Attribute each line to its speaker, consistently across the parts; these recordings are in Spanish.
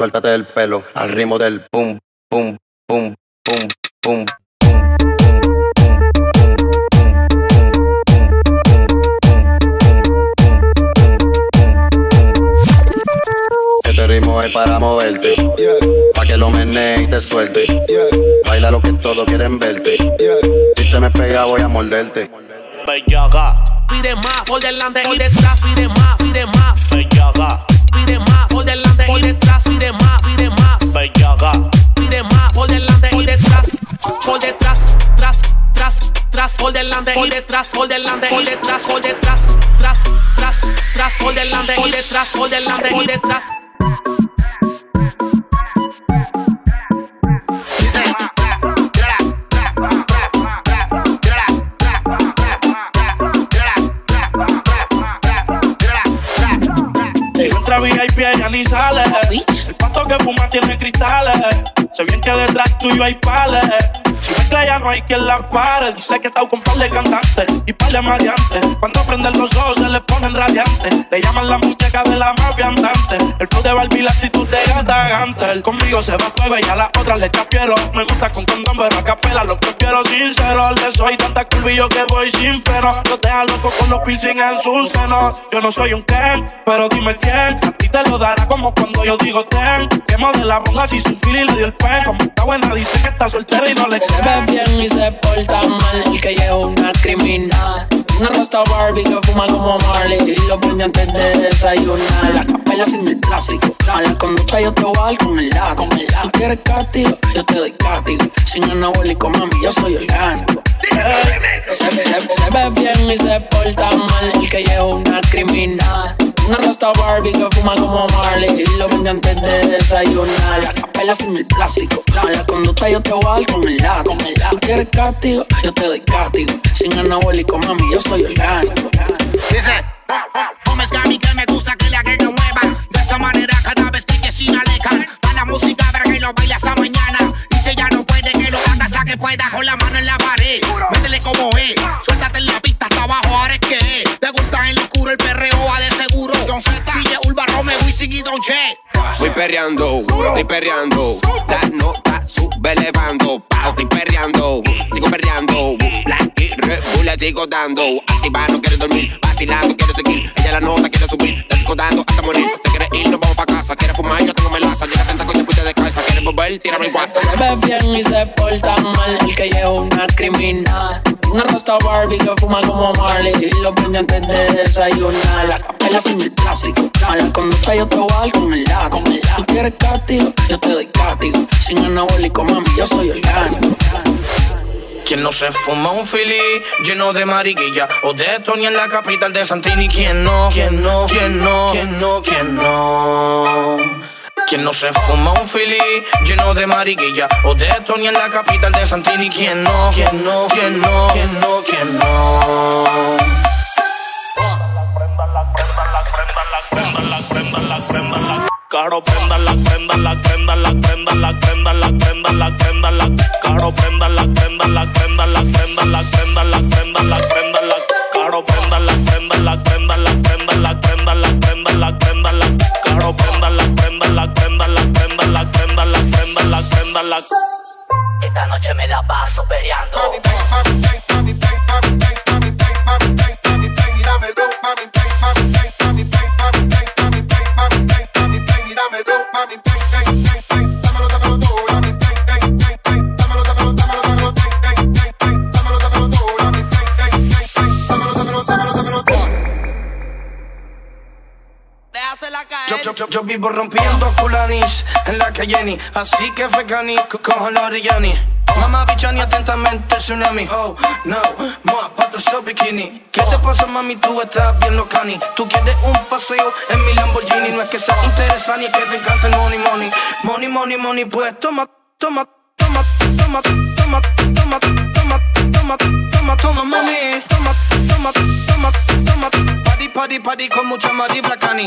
Speaker 1: suéltate el pelo al ritmo del pum, pum, pum, pum, pum. Este ritmo es para moverte, pa' que lo menees y te suelte. Baila lo que todos quieren verte. Si te me pega, voy a morderte.
Speaker 2: Bellaga, pide más, por delante y detrás, pide más, pide más. Detrás, por delante y detrás, por detrás, tras, tras, tras, por delante y detrás, por delante y detrás.
Speaker 3: Entra VIP ella ni sale. El pato que fuma tiene cristales. Se bien que detrás tuyo hay pales. Si mezcla ya no hay quien la pare. Dice que está con par de cantantes y par de maleantes. Cuando prenden los ojos se le ponen radiantes. Le llaman la muñeca de la mafia andante. El flow de Barbie, la actitud de gata. El conmigo se va a fuego y a la otra le capiero. Me gusta con condón, pero a capela lo prefiero sincero. Al beso hay tanta curvillo que voy sin freno. Los deja loco con los piercing en sus senos. Yo no soy un Ken, pero dime quién. A ti te lo dará como cuando yo digo ten. Que modela ponga así su fil y le dio el pen. Como está buena, dice que está soltera y no le
Speaker 4: Se ve bien y se porta mal, el que lleva una criminal. Una rasta Barbie que fuma como Marley y lo prende antes de desayunar. La capela sin el clásico. A la conducta yo te voy con el lado. Con el quieres castigo, yo te doy castigo. Sin anabólico, mami, yo soy orgánico. Se, se- se ve bien y se porta mal, el que lleva una criminal. Una rasta Barbie que fuma como Marley y lo vende antes de desayunar. La capela sin el plástico. A la conducta yo te voy a dar con el lado. Con el. ¿Quieres castigo? Yo te doy castigo. Sin anabólico, mami, yo soy orgánico.
Speaker 5: Hombres a mí que me gusta que la lo mueva De esa manera cada vez que Yesina le can A la música para que lo baile hasta mañana Y si ya no puede que lo haga hasta que pueda Con la mano en la pared, métele como es Suéltate
Speaker 6: perreando, estoy perreando. La nota sube elevando. Pao, estoy perreando, sigo perreando. Black y le sigo dando. Activa, no quiere dormir. Vacilando, quiere seguir. Ella la nota quiere subir. Le sigo dando hasta morir. Te quieres ir, nos vamos pa' casa. Quieres fumar, yo tengo melaza. Llega tanta coña, fuiste de casa. Quieres volver, tírame el WhatsApp.
Speaker 4: Se ve bien y se porta mal, el que lleva una criminal. Una rasta Barbie que fuma como Marley y lo prende antes de desayunar. La capela sin el plástico. A la conducta yo te voy a dar con el lado. Con el lado. ¿Tú quieres castigo? Yo te doy castigo. Sin anabólico, mami, yo soy orgánico.
Speaker 2: Quien no se fuma un fili lleno de mariquilla o de Tony en la capital de Santini. ¿Quién no? ¿Quién no? ¿Quién no? ¿Quién no? ¿Quién no? Quien no se fuma un fili lleno de mariquilla o de Tony en la capital de Santini. ¿Quién no? ¿Quién no? ¿Quién no? ¿Quién no? ¿Quién no?
Speaker 3: Caro, prenda la, prenda la, prenda la, prenda la, prenda la, prenda la, prenda la. Caro, prenda la, prenda la, prenda la, prenda
Speaker 7: Esta noche me la paso peleando.
Speaker 2: Yo, vivo rompiendo culanis en la calle Jenny, así que fecani, cojo la Orellani. Mamá bichani atentamente tsunami, oh no, moa pa' tu bikini. ¿Qué te pasa mami? Tú estás viendo cani. Tú quieres un paseo en mi Lamborghini, no es que sea interesante ni que te encante el money, money. Money, money, money, pues toma, toma, toma, toma, toma, toma, toma, toma, toma, toma, mami. Toma, toma, toma, toma, party, party, party con mucha maribla cani.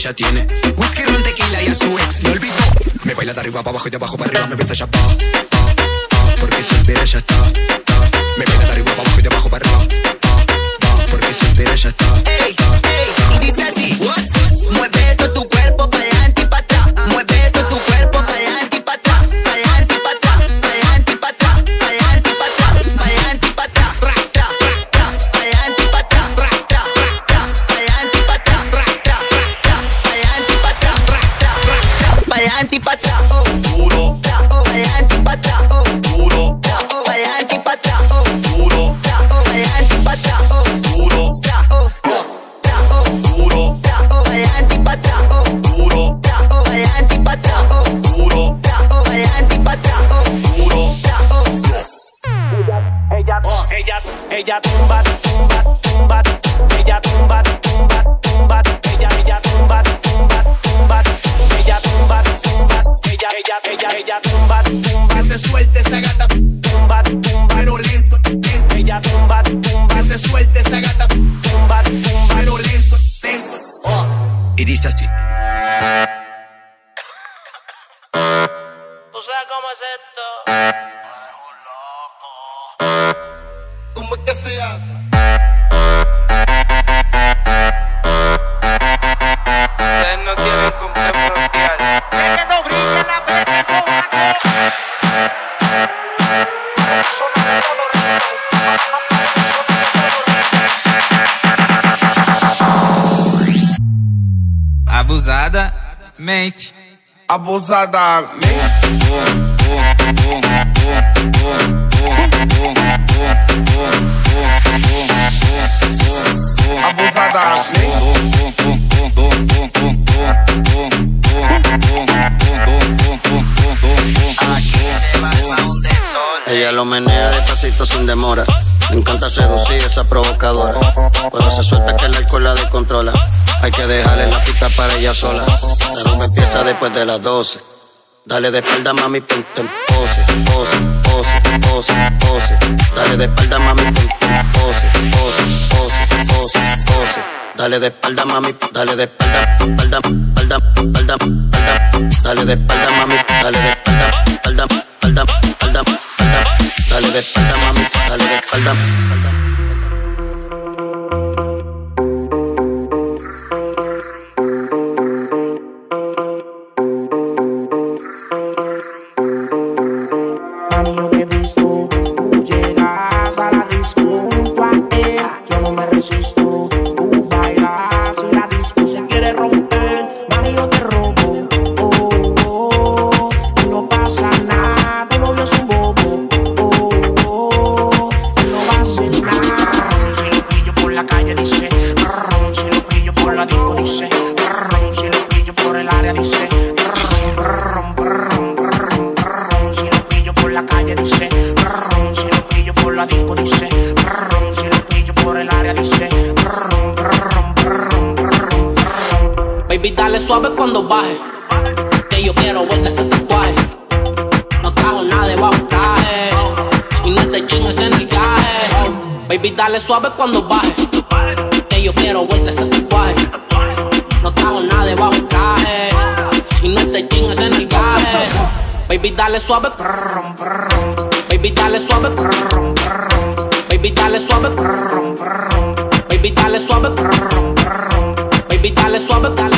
Speaker 8: ella tiene. Whisky, ron, tequila y a su ex le olvidó. Me baila de arriba para abajo y de abajo para arriba, me besa ya pa, pa, pa, porque soltera ya está, está. Me baila de arriba para abajo y de abajo para arriba, pa, pa, porque soltera ya está.
Speaker 9: Ella, tumba, tumba, tumba, ella tumba, tumba, tumba, ella, ella tumba, tumba, tumba, ella tumba, tumba, ella, ella, ella, ella tumba, tumba,
Speaker 10: Que se suelte esa gata,
Speaker 9: tumba, tumba,
Speaker 10: pero lento, lento.
Speaker 9: ella tumba, tumba,
Speaker 10: Que se suelte esa gata,
Speaker 9: tumba, tumba.
Speaker 10: pero lento, lento. Oh.
Speaker 8: Y dice así.
Speaker 11: ¿Tú sabes cómo es esto?
Speaker 12: Frontear.
Speaker 11: Que no brilla la brecha,
Speaker 12: Abusada, mente.
Speaker 5: Ella lo menea despacito sin demora. Me encanta seducir esa provocadora. Cuando se suelta que el alcohol la descontrola. Hay que dejarle la pista para ella sola. La rumba empieza después de las 12. Dale de espalda, mami, ponte en pose, pose, pose, pose, pose. Dale de espalda, mami, ponte en pose, pose, pose, pose, pose. Dale de espalda, mami, dale de espalda, espalda, espalda, espalda, espalda. Dale de espalda, mami, dale de espalda, espalda, espalda, espalda, espalda. Dale de espalda, mami, dale de espalda.
Speaker 1: Dice, si lo pillo por la disco dice, si lo pillo por el área dice.
Speaker 7: Baby, dale suave cuando baje. Que yo quiero vuelta ese tatuaje. No trajo nada debajo del traje. Y no te jean ese nalgaje. Baby, dale suave cuando baje. Que yo quiero vuelta ese tatuaje. No trajo nada debajo del traje. Y no te jean ese nalgaje. Baby, dale suave. Baby, dale suave. Baby, dale suave. Baby, dale suave. Baby, dale suave, dale suave. Dale